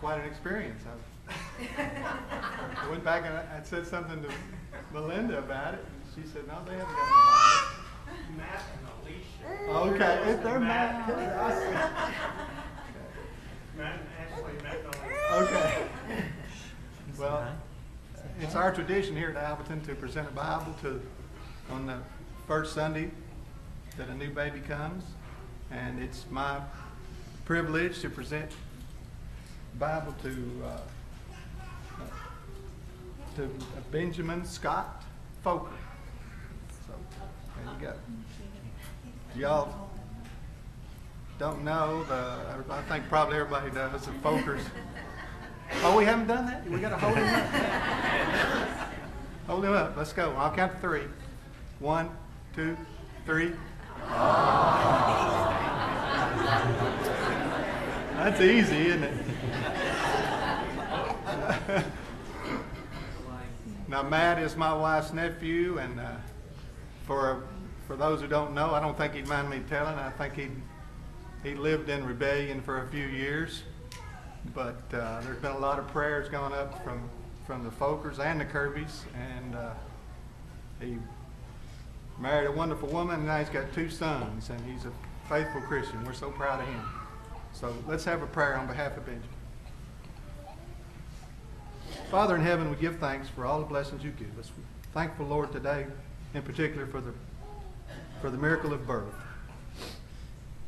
quite an experience. I went back and I I said something to Melinda about it, and she said, no, they haven't got any Matt and Alicia. Oh, okay, if they're Matt. mad. Matt and Ashley, Matt Alicia. Okay. Well, it's our tradition here at Alvaton to present a Bible to, on the first Sunday that a new baby comes. And it's my privilege to present Bible to, uh, to Benjamin Scott Foker. So, there you go. Y'all don't know, the, I think probably everybody knows the Folkers. Oh, we haven't done that? We gotta hold him up. Hold him up, let's go. I'll count to three. One, two, three. That's easy, isn't it? Now, Matt is my wife's nephew, and uh, for for those who don't know, I don't think he'd mind me telling. I think he he lived in rebellion for a few years, but uh, there's been a lot of prayers going up from from the Folkers and the Kirbys, and uh, he married a wonderful woman, and now he's got two sons, and he's a faithful Christian. We're so proud of him. So let's have a prayer on behalf of Benjamin. Father in heaven, we give thanks for all the blessings you give us. We're thankful, Lord, today, in particular for the for the miracle of birth.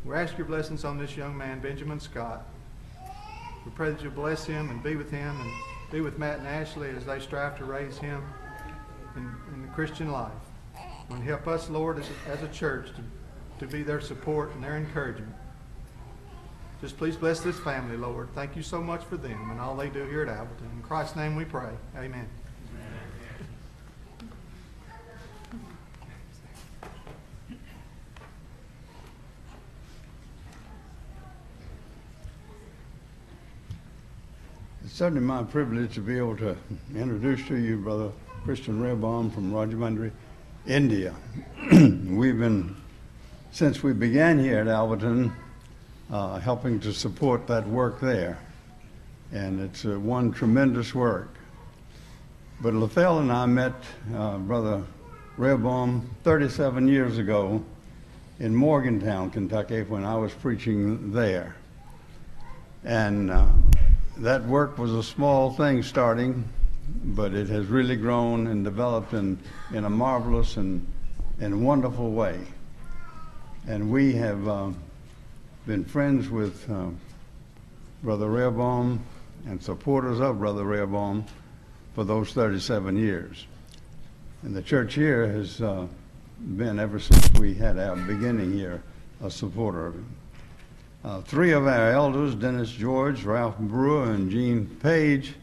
We ask your blessings on this young man, Benjamin Scott. We pray that you bless him and be with him and be with Matt and Ashley as they strive to raise him in, in the Christian life. And help us, Lord, as as a church to, to be their support and their encouragement. Just please bless this family, Lord. Thank you so much for them and all they do here at Alvaton. In Christ's name we pray. Amen. It's certainly my privilege to be able to introduce to you Brother Christian Rehoboam from Rajahmundry, India. We've been, since we began here at Alvaton, uh, helping to support that work there. And it's uh, one tremendous work. But Lethell and I met uh, Brother Rehoboam 37 years ago in Morgantown, Kentucky, when I was preaching there. And uh, that work was a small thing starting, but it has really grown and developed in, in a marvelous and, and wonderful way. And we have uh, been friends with uh, Brother Rehoboam and supporters of Brother Rehoboam for those 37 years. And the church here has uh, been, ever since we had our beginning here, a supporter of him. Uh, three of our elders, Dennis George, Ralph Brewer, and Gene Page,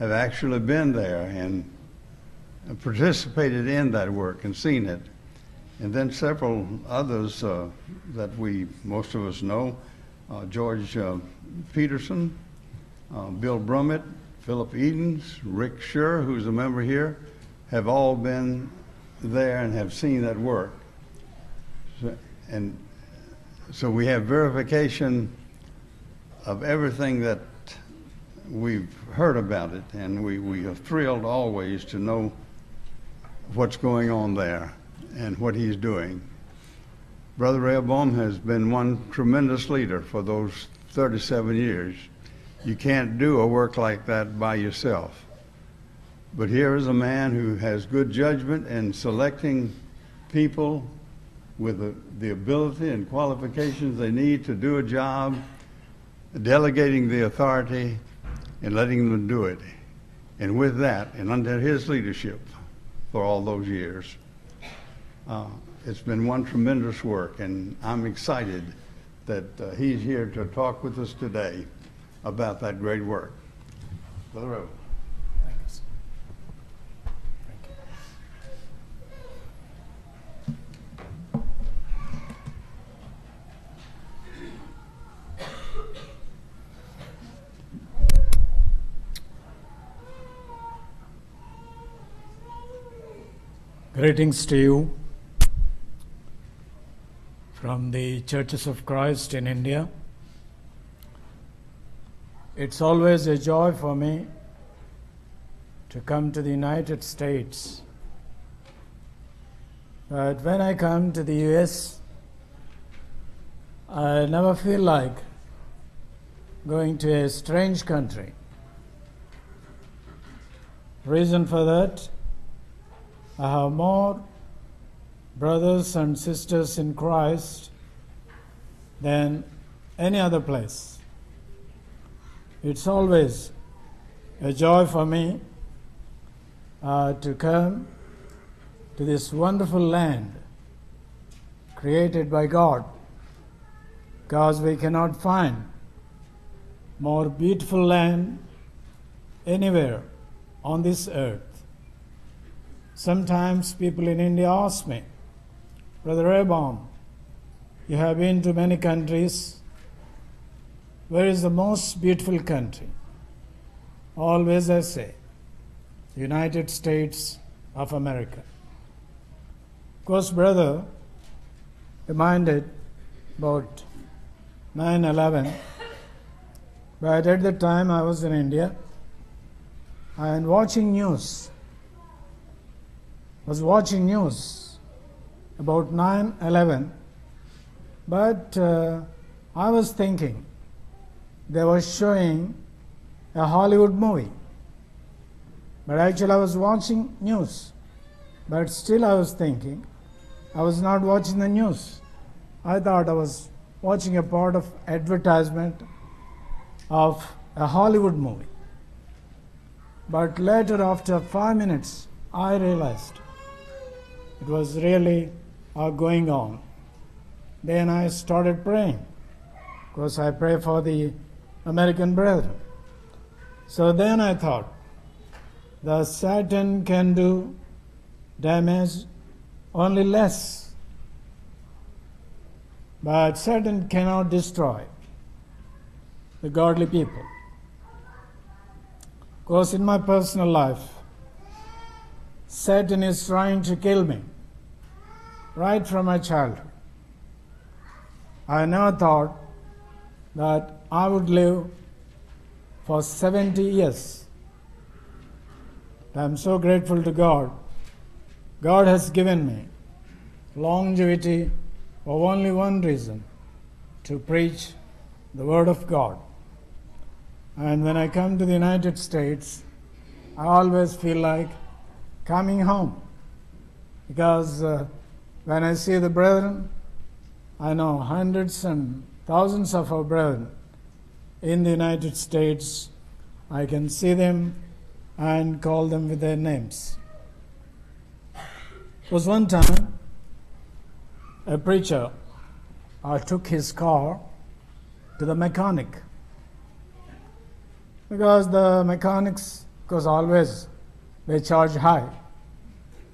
have actually been there and participated in that work and seen it. And then several others uh, that we, most of us know, uh, George uh, Peterson, uh, Bill Brummett, Philip Edens, Rick Scher, who's a member here, have all been there and have seen that work. So, and so we have verification of everything that we've heard about it, and we, we are thrilled always to know what's going on there and what he's doing. Brother Rehoboam has been one tremendous leader for those 37 years. You can't do a work like that by yourself. But here is a man who has good judgment in selecting people with the, the ability and qualifications they need to do a job, delegating the authority and letting them do it. And with that, and under his leadership for all those years, uh, it's been one tremendous work, and I'm excited that uh, he's here to talk with us today about that great work. Brother you. Greetings to you from the Churches of Christ in India. It's always a joy for me to come to the United States. But when I come to the US, I never feel like going to a strange country. Reason for that, I have more brothers and sisters in Christ than any other place. It's always a joy for me uh, to come to this wonderful land created by God because we cannot find more beautiful land anywhere on this earth. Sometimes people in India ask me, Brother Abam, you have been to many countries. Where is the most beautiful country? Always I say, United States of America. Of course, brother reminded about 9 11, but at the time I was in India and watching news. Was watching news about 9 11, but uh, I was thinking they were showing a Hollywood movie. But actually, I was watching news. But still, I was thinking, I was not watching the news. I thought I was watching a part of advertisement of a Hollywood movie. But later, after five minutes, I realized it was really uh, going on. Then I started praying because I pray for the American brethren. So then I thought, the Satan can do damage only less, but Satan cannot destroy the godly people. Because in my personal life, Satan is trying to kill me right from my childhood. I never thought that I would live for 70 years. I'm so grateful to God. God has given me longevity for only one reason to preach the Word of God. And when I come to the United States, I always feel like coming home because uh, when I see the brethren, I know hundreds and thousands of our brethren in the United States. I can see them and call them with their names. It was one time a preacher uh, took his car to the mechanic because the mechanics, because always they charge high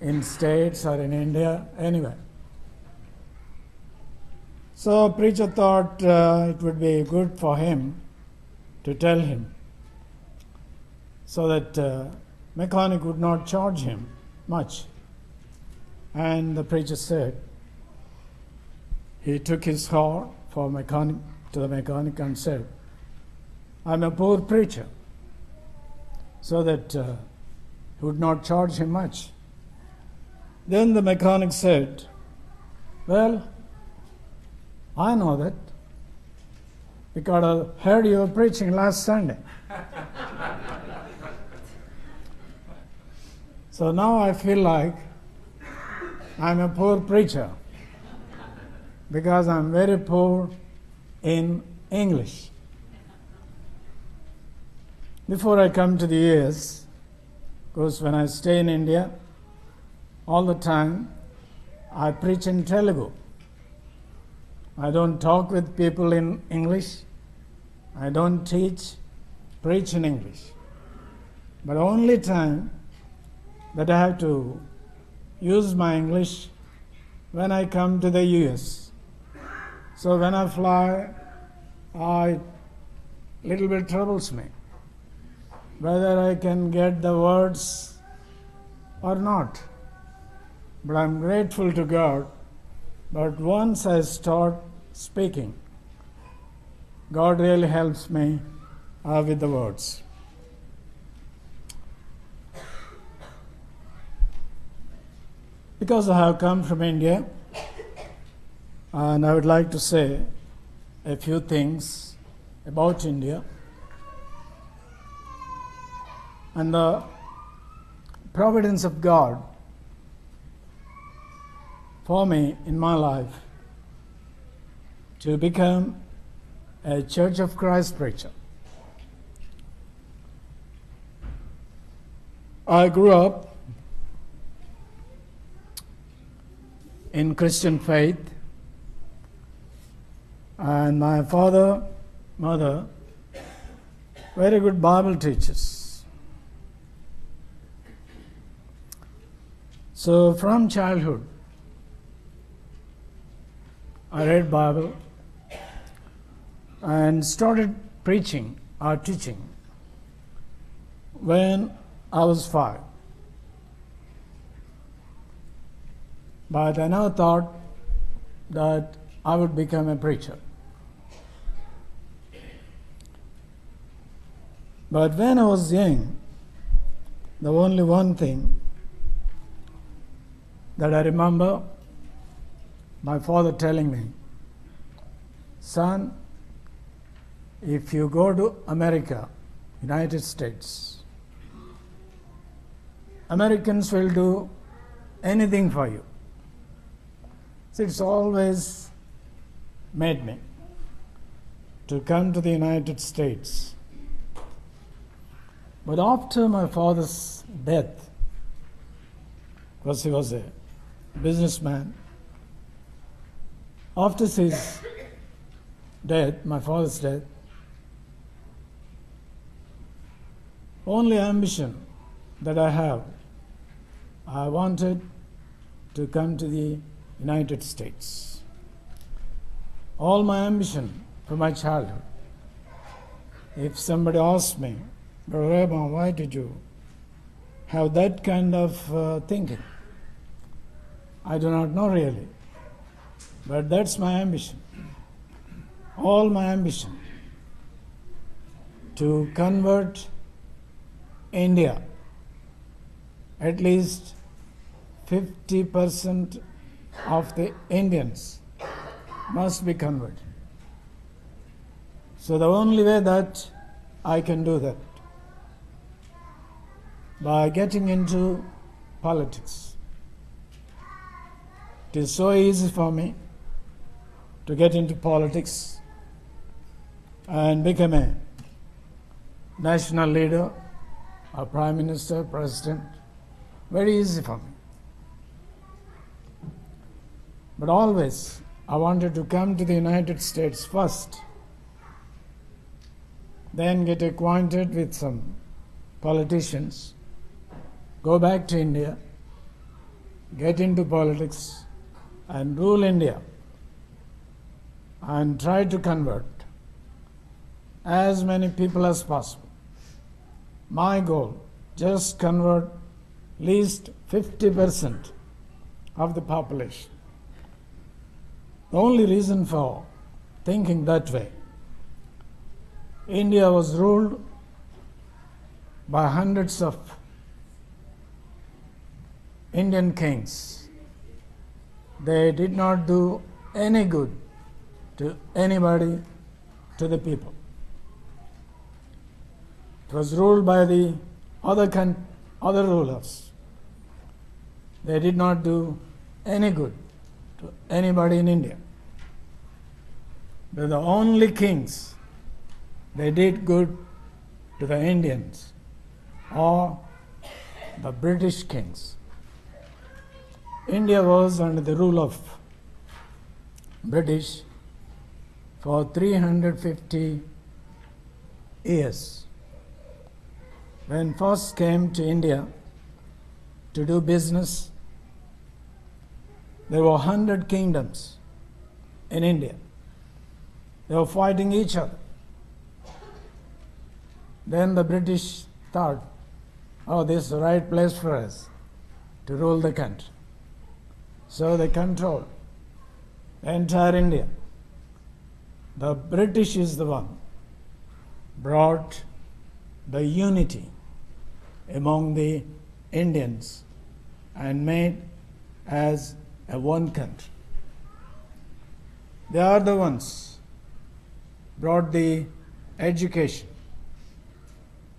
in states or in India, anywhere. So preacher thought uh, it would be good for him to tell him so that uh, mechanic would not charge him much. And the preacher said he took his car for mechanic to the mechanic and said, I'm a poor preacher, so that uh, he would not charge him much. Then the mechanic said, Well, I know that because I heard you preaching last Sunday. so now I feel like I'm a poor preacher because I'm very poor in English. Before I come to the US, because when I stay in India, all the time I preach in Telugu. I don't talk with people in English. I don't teach, preach in English. But only time that I have to use my English when I come to the US. So when I fly, I little bit troubles me whether I can get the words or not. But I'm grateful to God. But once I start speaking, God really helps me uh, with the words. Because I have come from India, and I would like to say a few things about India and the providence of God for me in my life to become a Church of Christ preacher. I grew up in Christian faith, and my father, mother, very good Bible teachers. So from childhood, I read Bible and started preaching or teaching when I was five. But I never thought that I would become a preacher. But when I was young, the only one thing that I remember my father telling me, son, if you go to America, United States, Americans will do anything for you. So it's always made me to come to the United States. But after my father's death, because he was a businessman, after his death, my father's death, only ambition that I have, I wanted to come to the United States. All my ambition from my childhood. If somebody asks me, Rabban, why did you have that kind of uh, thinking? I do not know really. But that's my ambition. All my ambition to convert India at least 50% of the Indians must be converted. So the only way that I can do that by getting into politics. It is so easy for me to get into politics and become a national leader, a prime minister, president. Very easy for me. But always, I wanted to come to the United States first, then get acquainted with some politicians, go back to India, get into politics, and rule India, and try to convert as many people as possible. My goal just convert least 50% of the population. The only reason for thinking that way, India was ruled by hundreds of Indian kings. They did not do any good to anybody, to the people. It was ruled by the other, con- other rulers. They did not do any good to anybody in India. They're the only kings. They did good to the Indians or the British kings. India was under the rule of British for 350 years. When first came to India to do business, there were 100 kingdoms in India. They were fighting each other. Then the British thought, oh, this is the right place for us to rule the country. So they controlled entire India. The British is the one. brought the unity among the Indians and made as a one country. They are the ones brought the education,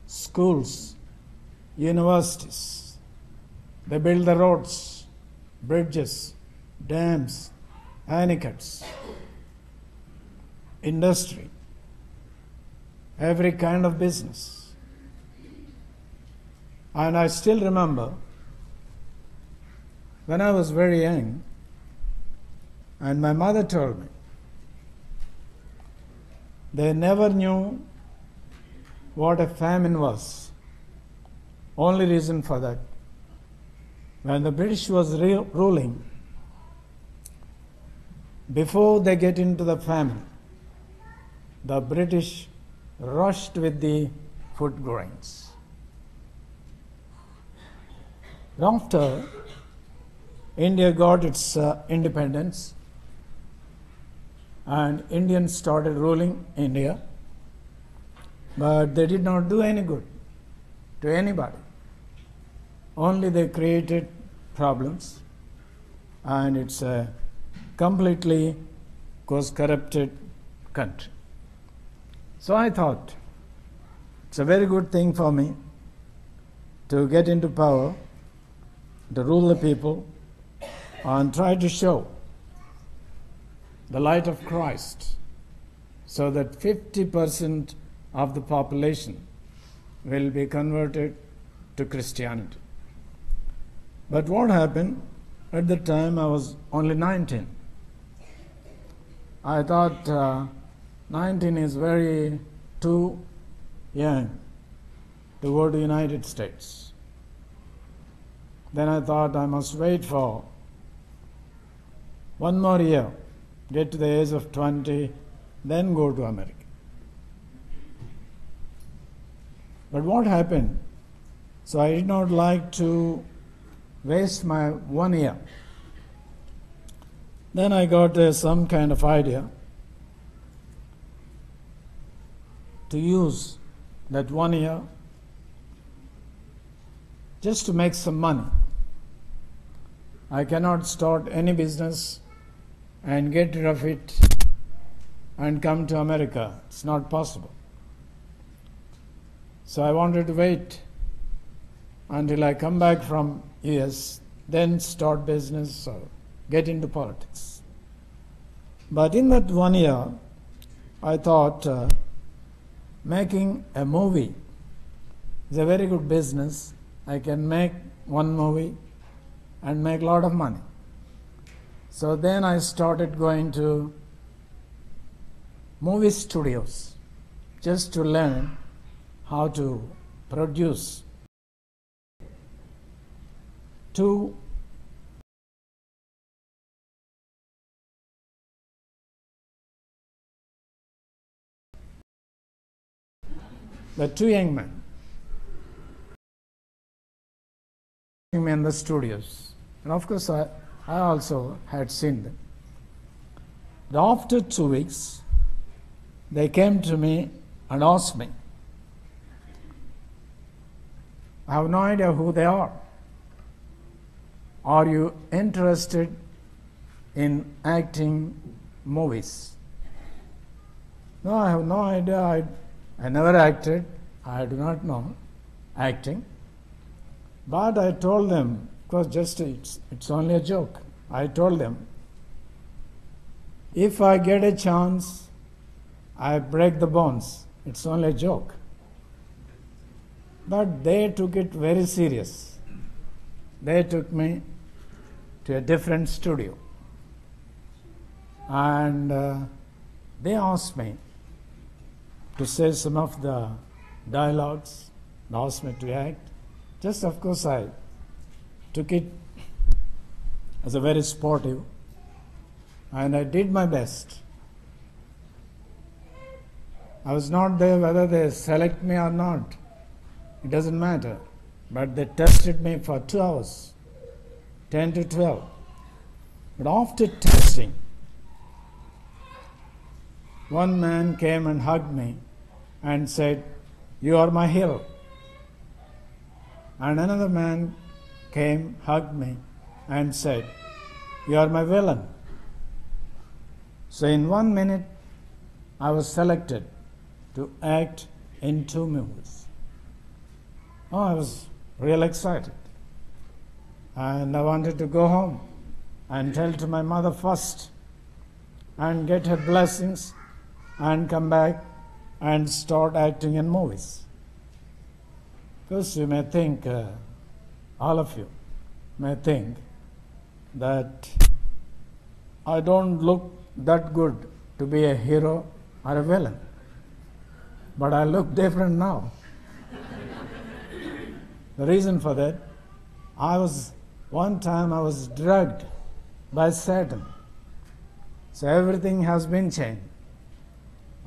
schools, universities. They built the roads, bridges, dams, anicuts, industry, every kind of business. And I still remember when I was very young, and my mother told me, they never knew what a famine was. Only reason for that, when the British was re- ruling, before they get into the famine, the British rushed with the food grains. After India got its uh, independence and Indians started ruling India, but they did not do any good to anybody. Only they created problems, and it's a completely course corrupted country. So I thought it's a very good thing for me to get into power, to rule the people, and try to show the light of Christ so that 50% of the population will be converted to Christianity. But what happened? At the time I was only 19. I thought uh, 19 is very too young to go to United States. Then I thought I must wait for one more year, get to the age of 20, then go to America. But what happened? So I did not like to waste my one year. Then I got uh, some kind of idea to use that one year just to make some money. I cannot start any business and get rid of it and come to America. It's not possible. So I wanted to wait until I come back from US, then start business or get into politics. But in that one year, I thought uh, making a movie is a very good business. I can make one movie and make a lot of money. So then I started going to movie studios just to learn how to produce two the two young men in the studios and of course I, I also had seen them but after two weeks they came to me and asked me I have no idea who they are. Are you interested in acting movies? No, I have no idea. I, I never acted. I do not know acting. But I told them, because just it's, it's only a joke. I told them, if I get a chance, I break the bones. It's only a joke. But they took it very serious. They took me to a different studio. And uh, they asked me to say some of the dialogues, asked me to act. Just, of course, I took it as a very sportive, and I did my best. I was not there whether they select me or not. It doesn't matter. But they tested me for two hours, 10 to 12. But after testing, one man came and hugged me and said, You are my hero. And another man came, hugged me, and said, You are my villain. So, in one minute, I was selected to act in two movies. Oh, I was real excited. And I wanted to go home and tell to my mother first and get her blessings and come back and start acting in movies. Because you may think, uh, all of you may think, that I don't look that good to be a hero or a villain. But I look different now. the reason for that, I was, one time I was drugged by Satan. So everything has been changed.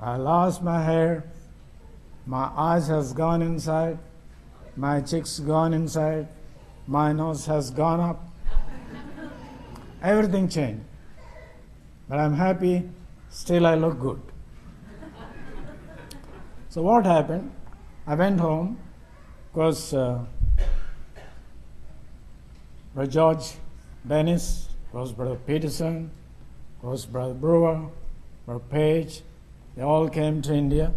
I lost my hair, my eyes has gone inside, my cheeks gone inside, my nose has gone up. Everything changed. But I'm happy, still I look good. so what happened? I went home because uh, Brother George Dennis, was Brother Peterson, was Brother Brewer, Brother Page, they all came to India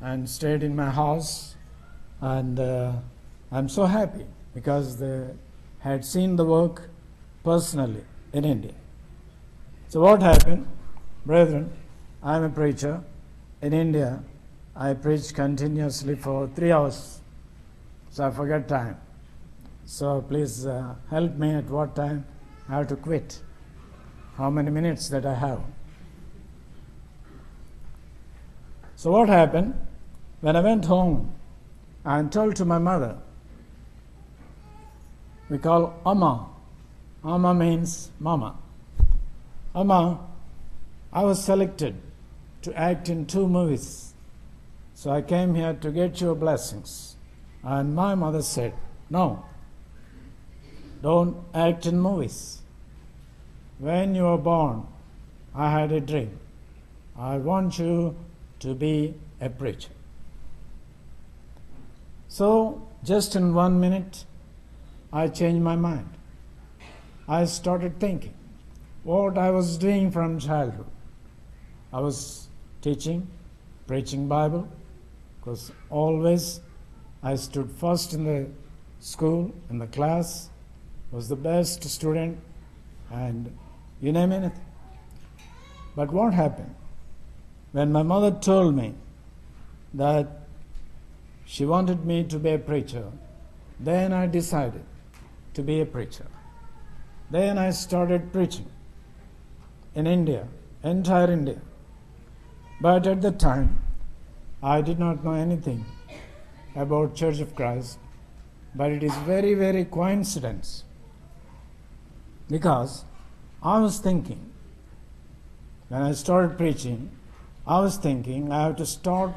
and stayed in my house. And uh, I'm so happy because they had seen the work personally in India. So, what happened? Brethren, I'm a preacher. In India, I preach continuously for three hours. So, I forget time. So, please uh, help me at what time I have to quit. How many minutes that I have. So, what happened? When I went home, and told to my mother, we call Amma. Amma means mama. Amma, I was selected to act in two movies. So I came here to get your blessings. And my mother said, No, don't act in movies. When you were born, I had a dream. I want you to be a preacher. So, just in one minute, I changed my mind. I started thinking what I was doing from childhood. I was teaching, preaching Bible, because always I stood first in the school, in the class, was the best student, and you name anything. But what happened? When my mother told me that she wanted me to be a preacher, then I decided to be a preacher. Then I started preaching in India, entire India. But at the time, I did not know anything about Church of Christ, but it is very, very coincidence because I was thinking when I started preaching, I was thinking I have to start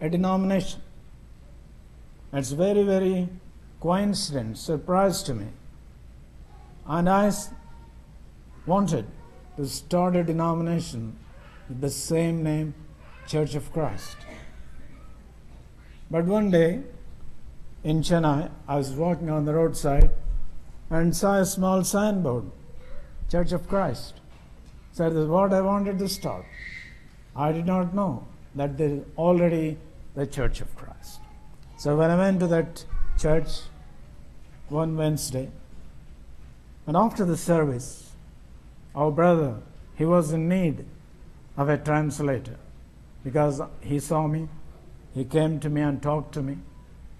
a denomination. It's very, very coincidence, surprise to me. And I wanted to start a denomination with the same name, Church of Christ. But one day in Chennai, I was walking on the roadside and saw a small signboard, Church of Christ. So that is what I wanted to start. I did not know that there is already the Church of Christ. So when I went to that church one Wednesday, and after the service, our brother, he was in need of a translator because he saw me, he came to me and talked to me,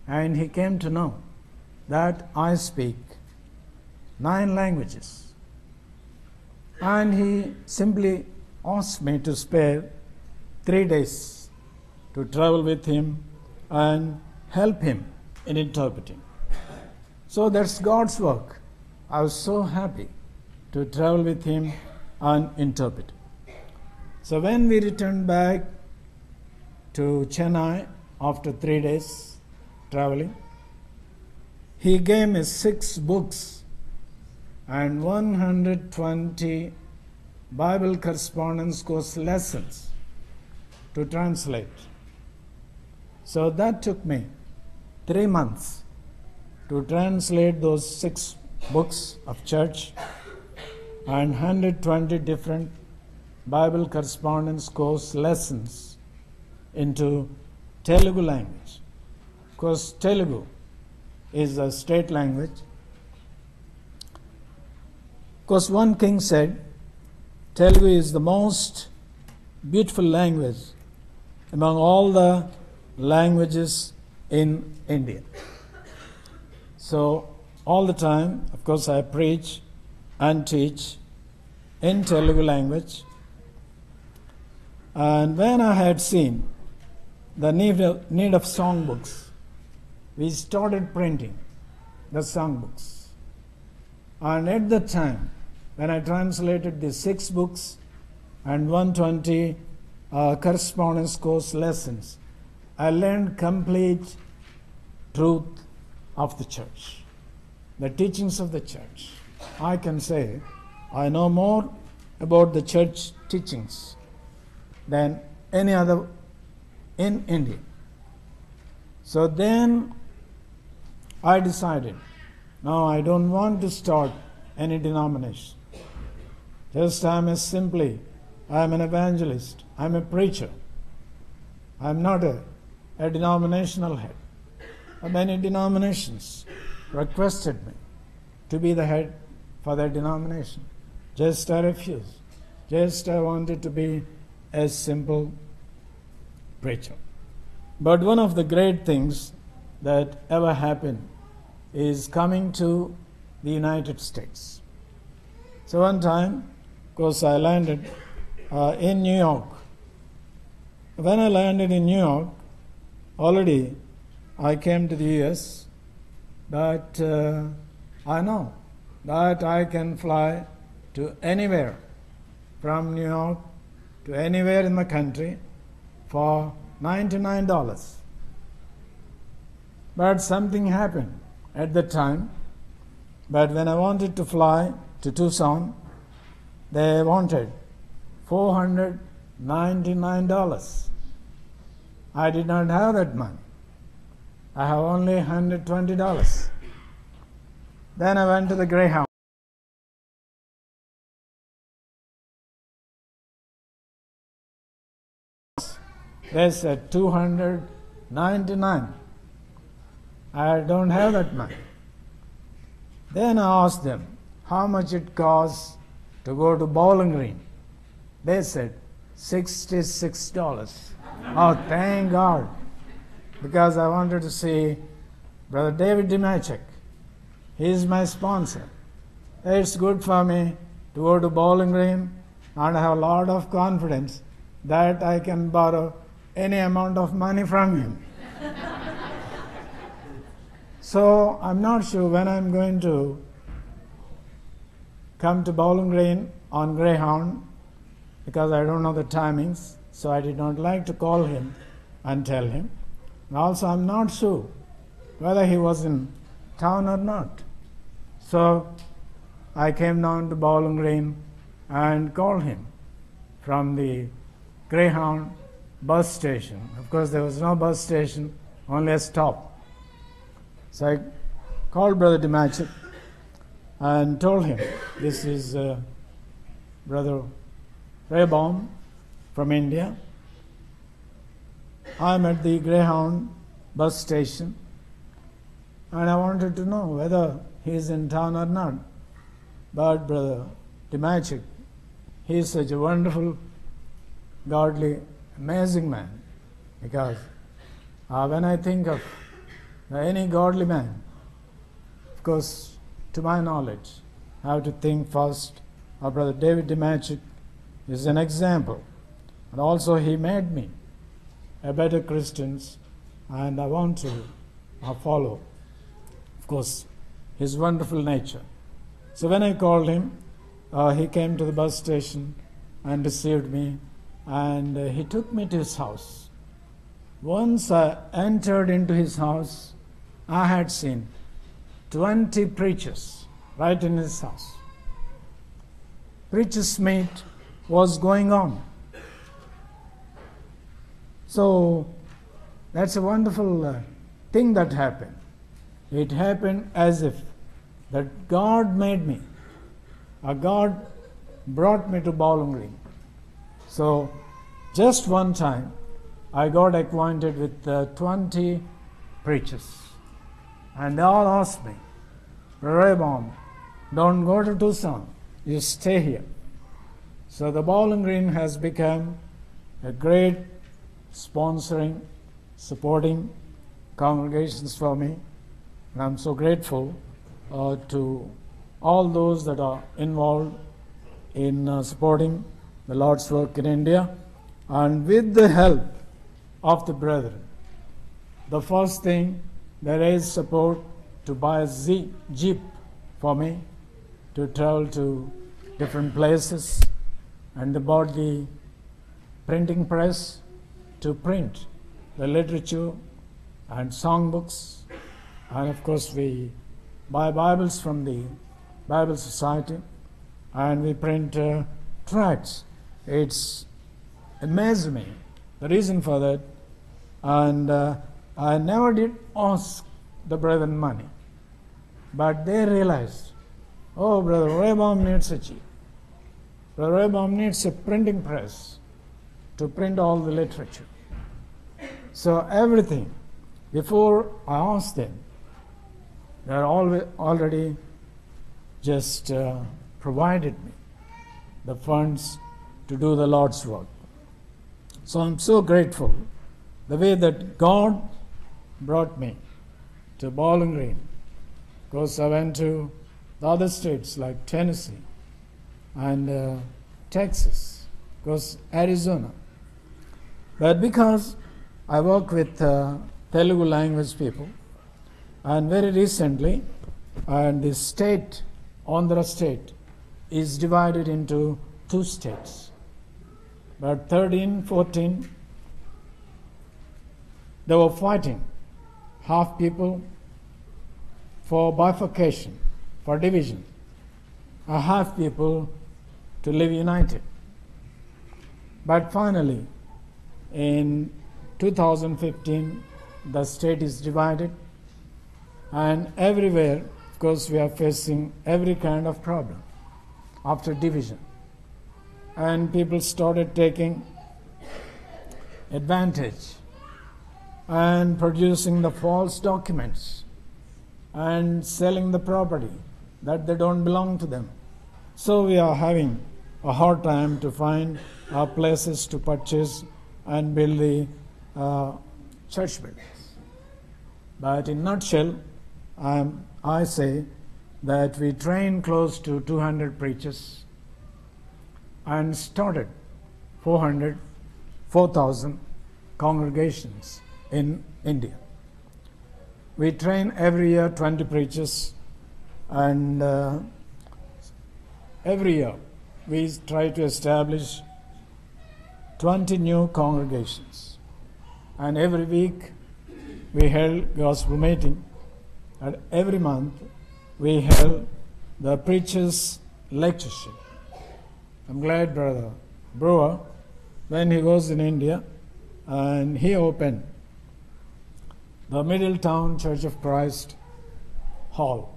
and he came to know that I speak nine languages. And he simply asked me to spare three days to travel with him and help him in interpreting. So that's God's work. I was so happy to travel with him and interpret. So when we returned back to Chennai after three days traveling, he gave me six books and 120 Bible correspondence course lessons to translate. So that took me three months to translate those six books of church and 120 different Bible correspondence course lessons into Telugu language. Because Telugu is a state language. Because one king said Telugu is the most beautiful language among all the languages in India. So, all the time, of course, I preach and teach in Telugu language. And when I had seen the need of, need of songbooks, we started printing the songbooks. And at the time, when I translated the six books and 120 uh, correspondence course lessons, I learned complete truth of the church, the teachings of the church. I can say I know more about the church teachings than any other in India. So then I decided, now I don't want to start any denomination. Just I'm simply, I'm an evangelist, I'm a preacher. I'm not a, a denominational head. Many denominations requested me to be the head for their denomination. Just I refused. Just I wanted to be a simple preacher. But one of the great things that ever happened is coming to the United States. So one time, of course, I landed uh, in New York. When I landed in New York, already I came to the US, but uh, I know that I can fly to anywhere from New York to anywhere in the country for $99. But something happened at the time. But when I wanted to fly to Tucson, they wanted $499. I did not have that money. I have only $120. Then I went to the Greyhound. They said 299. I don't have that money. Then I asked them how much it costs to go to Bowling Green. They said $66. Oh, thank God. Because I wanted to see Brother David Dimachek. He is my sponsor. It's good for me to go to Bowling Green and I have a lot of confidence that I can borrow any amount of money from him. so I'm not sure when I'm going to come to Bowling Green on Greyhound because I don't know the timings, so I did not like to call him and tell him. And also, I'm not sure whether he was in town or not. So I came down to Bowling Green and called him from the Greyhound bus station. Of course, there was no bus station, only a stop. So I called Brother Dimachik and told him, This is uh, Brother Raybaum from India. I'm at the Greyhound bus station and I wanted to know whether he's in town or not. But Brother Dimachik, he is such a wonderful, godly, amazing man because uh, when I think of any godly man, of course, to my knowledge, I have to think first of Brother David Dimachik is an example. And also he made me a better Christian and I want to uh, follow, of course, his wonderful nature. So when I called him, uh, he came to the bus station and received me and uh, he took me to his house. Once I entered into his house, I had seen 20 preachers right in his house. Preachers' meet was going on. So That's a wonderful uh, thing that happened. It happened as if that God made me. A God brought me to Bowling Green. So, just one time, I got acquainted with uh, 20 preachers. And they all asked me, Abram, don't go to Tucson, you stay here. So the Bowling Green has become a great sponsoring, supporting congregations for me. And I'm so grateful uh, to all those that are involved in uh, supporting the Lord's work in India. And with the help of the brethren, the first thing there is support to buy a Z- jeep for me to travel to different places and bought the printing press to print the literature and songbooks. And of course we buy bibles from the bible society and we print uh, tracts. It's amazed me the reason for that. And uh, i never did ask the brethren money but they realized oh brother Rehoboam needs a jeep Brother Rehoboam needs a printing press to print all the literature. So everything, before I asked them, they are already just uh, provided me the funds to do the Lord's work. So I'm so grateful the way that God brought me to Bowling Green. Because I went to the other states like Tennessee, and uh, Texas, goes Arizona. But because I work with uh, Telugu language people, and very recently, and the state, Andhra state, is divided into two states. But 13, 14, they were fighting, half people for bifurcation, for division, a half people to live united. But finally, in 2015, the state is divided, and everywhere, of course, we are facing every kind of problem after division. And people started taking advantage and producing the false documents and selling the property that they don't belong to them. So we are having a hard time to find uh, places to purchase and build the uh, church buildings. But in nutshell, um, I say that we trained close to 200 preachers and started 400, 4,000 congregations in India. We train every year 20 preachers, and uh, every year we try to establish 20 new congregations. And every week we held gospel meeting, and every month we held the preacher's lectureship. I'm glad, brother Brewer, when he was in India, and he opened the Middletown Church of Christ Hall.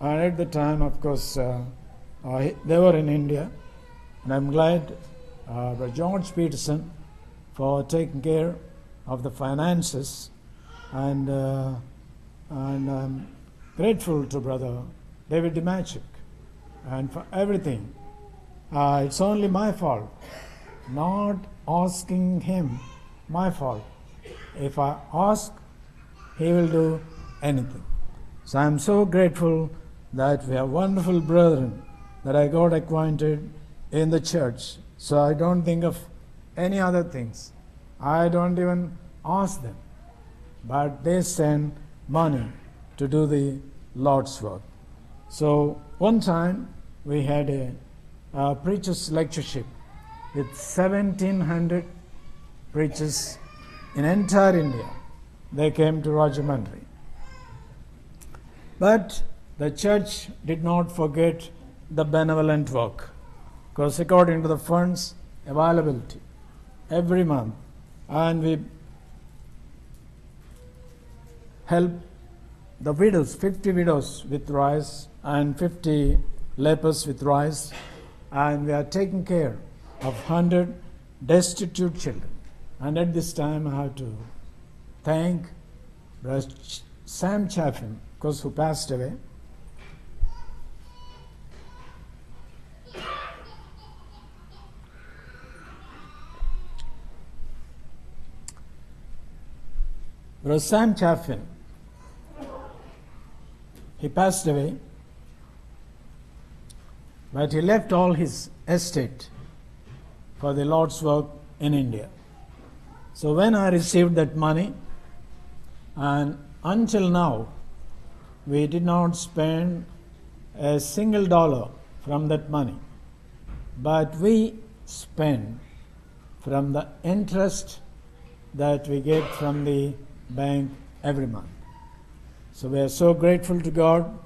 And at the time, of course, uh, uh, they were in India, and I'm glad uh, George Peterson for taking care of the finances, and uh, and I'm grateful to Brother David Dimachik and for everything. Uh, it's only my fault, not asking him my fault. If I ask, he will do anything. So I'm so grateful that we have wonderful brethren that I got acquainted in the church. So I don't think of any other things. I don't even ask them. But they send money to do the Lord's work. So one time we had a, a preacher's lectureship with 1700 preachers in entire India. They came to Rajahmundry. But the church did not forget the benevolent work because according to the funds availability every month and we help the widows, 50 widows with rice and 50 lepers with rice, and we are taking care of 100 destitute children. And at this time, I have to thank Sam Chaffin, of course, who passed away. Brother Sam Chaffin, he passed away, but he left all his estate for the Lord's work in India. So when I received that money, and until now, we did not spend a single dollar from that money, but we spend from the interest that we get from the bank every month. So we are so grateful to God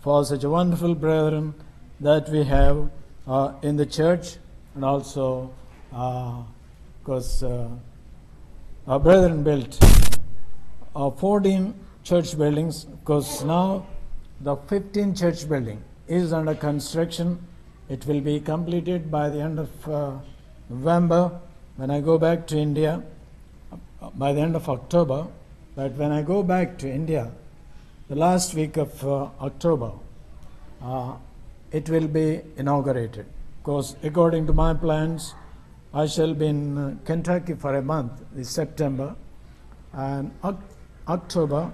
for such a wonderful brethren that we have uh, in the church and also because uh, our brethren built uh, 14 church buildings because now the 15th church building is under construction it will be completed by the end of uh, november when i go back to india uh, by the end of october but when i go back to india the last week of uh, october uh, it will be inaugurated because according to my plans i shall be in uh, kentucky for a month this september and Oc- October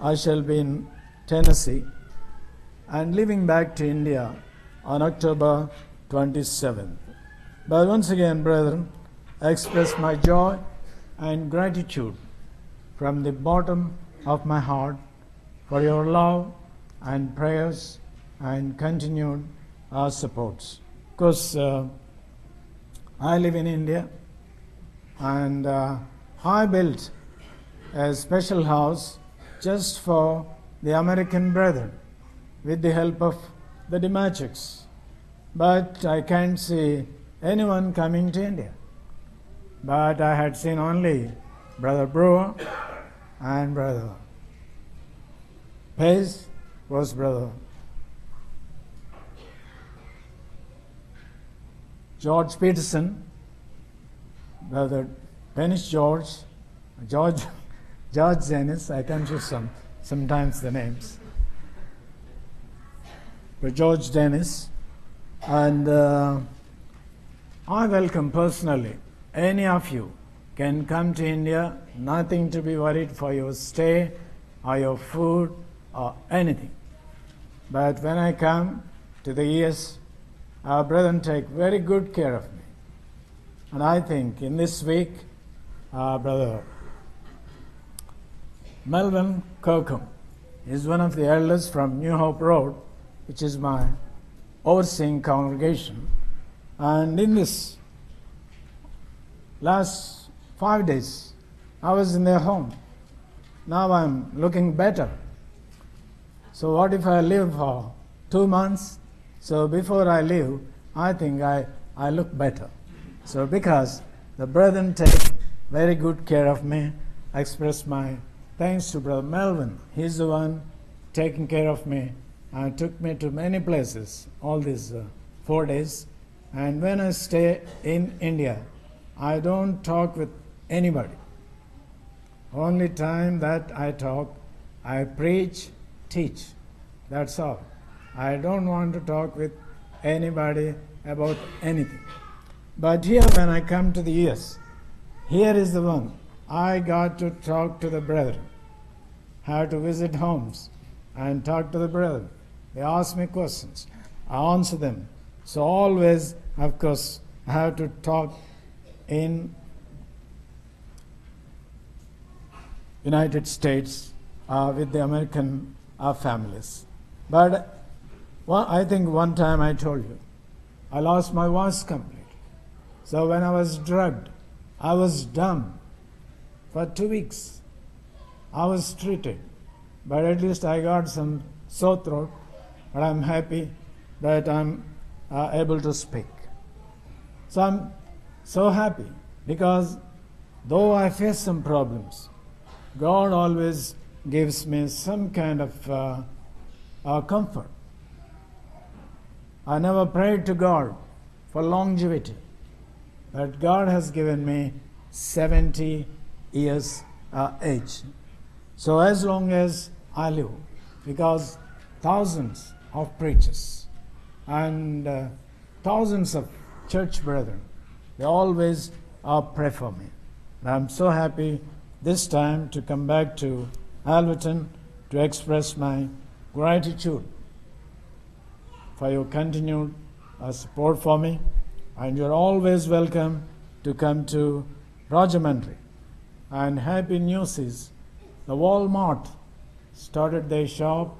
I shall be in Tennessee and leaving back to India on October 27th. But once again, brethren, I express my joy and gratitude from the bottom of my heart for your love and prayers and continued uh, supports. Because uh, I live in India and uh, I built a special house just for the American brethren with the help of the Dimachiks. But I can't see anyone coming to India. But I had seen only Brother Brewer and Brother Pace was Brother George Peterson, Brother Dennis George, George George Dennis, I confuse some sometimes the names. But George Dennis, and uh, I welcome personally any of you can come to India, nothing to be worried for your stay or your food or anything. But when I come to the US, our brethren take very good care of me. And I think in this week, our brother Melvin Kirkham is one of the elders from New Hope Road, which is my overseeing congregation. And in this last five days, I was in their home. Now I'm looking better. So, what if I live for two months? So, before I leave, I think I, I look better. So, because the brethren take very good care of me, I express my thanks to Brother Melvin. He's the one taking care of me and took me to many places all these uh, four days. And when I stay in India, I don't talk with anybody. Only time that I talk, I preach, teach. That's all. I don't want to talk with anybody about anything. But here, when I come to the US, here is the one. I got to talk to the brethren, have to visit homes and talk to the brethren. They ask me questions, I answer them. So, always, of course, I have to talk in United States uh, with the American uh, families. But I think one time I told you, I lost my voice completely. So when I was drugged, I was dumb for two weeks. I was treated, but at least I got some sore throat. But I'm happy that I'm uh, able to speak. So I'm so happy because though I face some problems, God always gives me some kind of uh, uh, comfort. I never prayed to God for longevity, but God has given me 70 years uh, age. So as long as I live, because thousands of preachers and uh, thousands of church brethren, they always uh, pray for me. And I'm so happy this time to come back to Alvaton to express my gratitude for your continued uh, support for me. And you're always welcome to come to Rajahmundry. And happy news is the Walmart started their shop,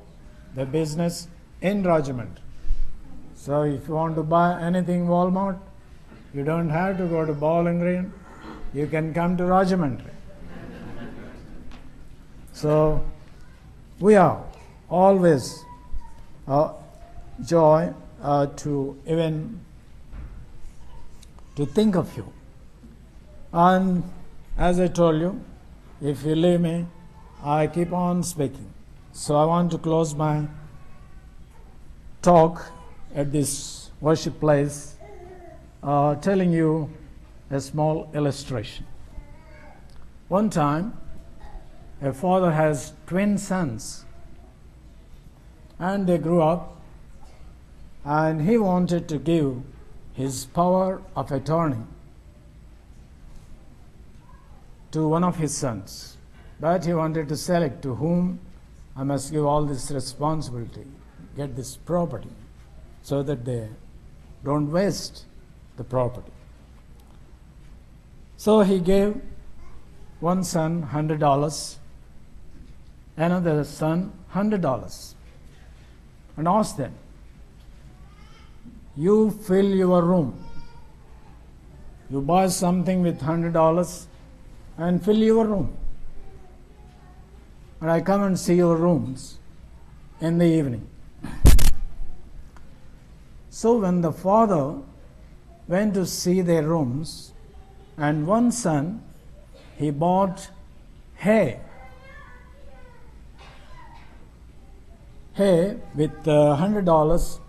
their business in Rajahmundry. So if you want to buy anything Walmart, you don't have to go to Bowling Green. You can come to Rajahmundry. So we are always uh, joy uh, to even to think of you. And as I told you, if you leave me, I keep on speaking. So I want to close my talk at this worship place uh, telling you a small illustration. One time, a father has twin sons, and they grew up, and he wanted to give his power of attorney to one of his sons, but he wanted to select to whom I must give all this responsibility, get this property, so that they don't waste the property. So he gave one son hundred dollars, another son hundred dollars, and asked them, "You fill your room. You buy something with hundred dollars, and fill your room. And I come and see your rooms in the evening." So when the father went to see their rooms, and one son he bought hay. Hay with uh, hundred dollars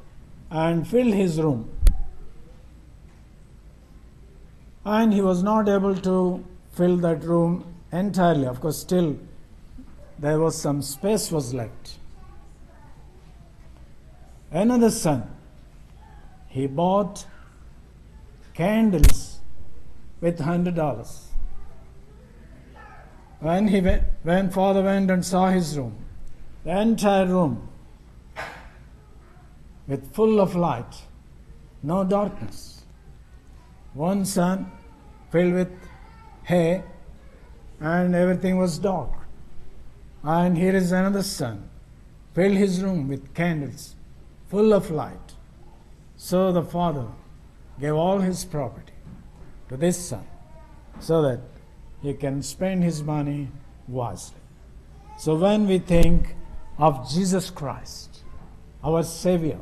and filled his room. And he was not able to fill that room entirely. Of course still there was some space was left. Another son he bought candles with hundred dollars. When he went, when father went and saw his room, the entire room with full of light, no darkness. One son filled with hay, and everything was dark. And here is another son, filled his room with candles, full of light. So the father gave all his property to this son so that he can spend his money wisely. So when we think of Jesus Christ, our Savior,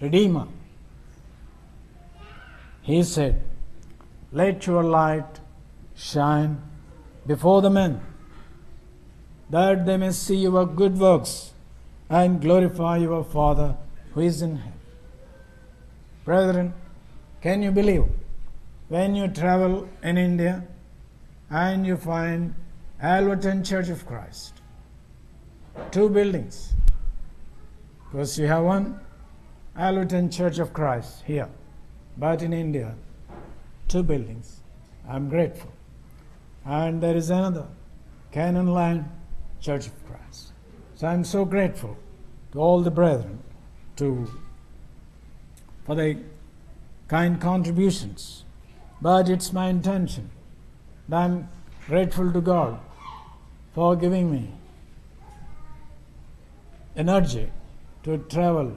Redeemer, he said, Let your light shine before the men, that they may see your good works and glorify your Father who is in heaven. Brethren, can you believe when you travel in India and you find Alvaton Church of Christ? Two buildings. Because you have one Alvaton Church of Christ here, but in India, two buildings. I'm grateful. And there is another Canon Land Church of Christ. So I'm so grateful to all the brethren to for their kind contributions. But it's my intention. And I'm grateful to God for giving me energy to travel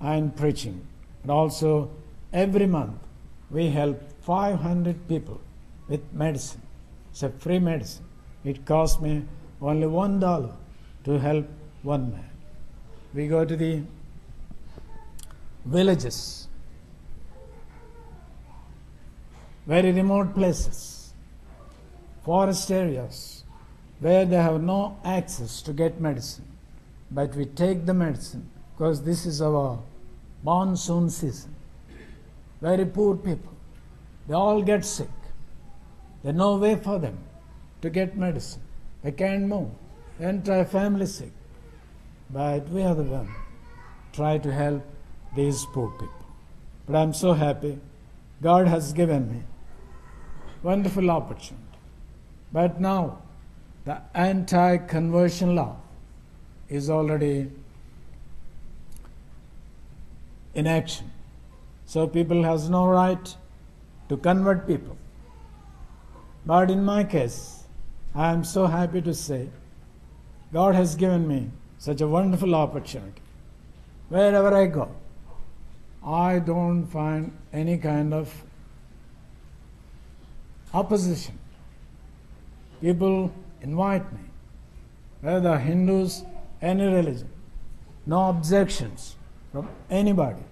and preaching. And also, every month we help 500 people with medicine. It's a free medicine. It cost me only one dollar to help one man. We go to the villages, very remote places, forest areas, where they have no access to get medicine, but we take the medicine because this is our monsoon season. Very poor people, they all get sick. There's no way for them to get medicine. They can't move. Entire family sick. But we are the one try to help these poor people. But I'm so happy God has given me wonderful opportunity. But now the anti-conversion law is already in action. So people has no right to convert people. But in my case, I am so happy to say God has given me such a wonderful opportunity. Wherever I go, I don't find any kind of opposition. People invite me, whether Hindus, any religion, no objections from anybody.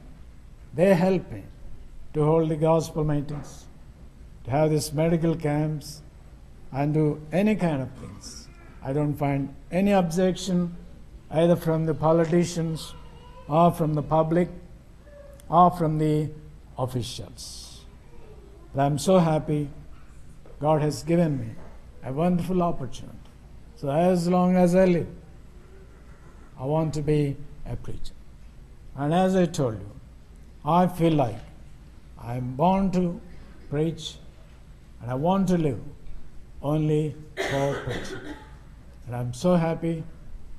They help me to hold the gospel meetings, to have these medical camps, and do any kind of things. I don't find any objection either from the politicians or from the public or from the officials. But I'm so happy God has given me a wonderful opportunity. So as long as I live, I want to be a preacher. And as I told you, I feel like I'm born to preach and I want to live only for preaching. And I'm so happy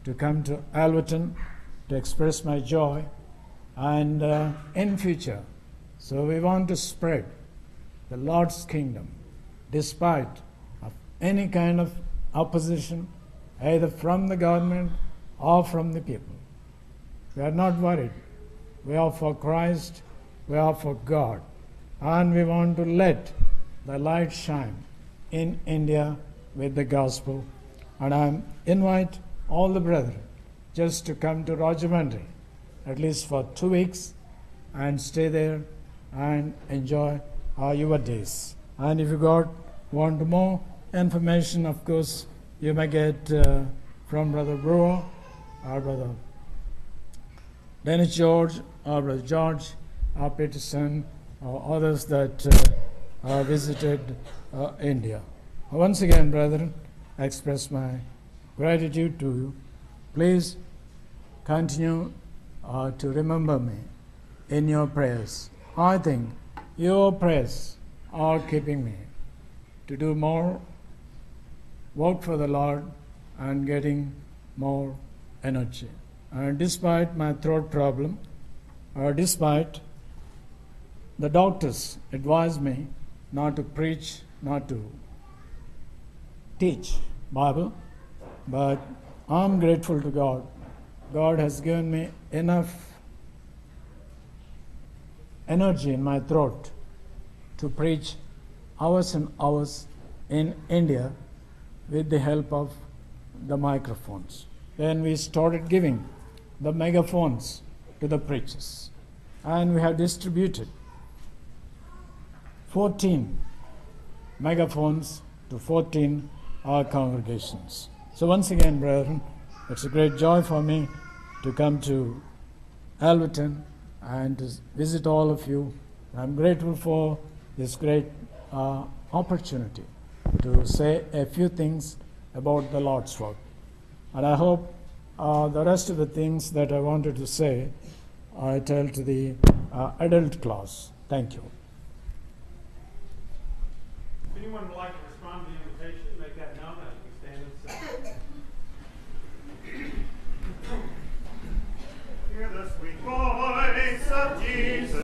to come to Alvaton to express my joy and uh, in future. So we want to spread the Lord's kingdom despite of any kind of opposition either from the government or from the people. We are not worried. We are for Christ, we are for God, and we want to let the light shine in India with the gospel. And I invite all the brethren just to come to Rajahmundry at least for two weeks and stay there and enjoy uh, your days. And if you got want more information, of course, you may get uh, from Brother Brewer our Brother Dennis George our Brother George our Peterson or others that uh, visited uh, India. Once again, brethren, I express my gratitude to you. Please continue uh, to remember me in your prayers. I think your prayers are keeping me to do more work for the Lord and getting more energy. And despite my throat problem, or despite the doctors advised me not to preach, not to teach Bible, but I'm grateful to God. God has given me enough energy in my throat to preach hours and hours in India with the help of the microphones. Then we started giving the megaphones to the preachers. And we have distributed 14 megaphones to 14 our congregations. So once again, brethren, it's a great joy for me to come to Alvaton and to visit all of you. I'm grateful for this great uh, opportunity to say a few things about the Lord's work. And I hope uh, the rest of the things that I wanted to say I tell to the uh, adult class. Thank you. If anyone would like to respond to the invitation, make that known. I can stand and Hear the sweet voice of Jesus.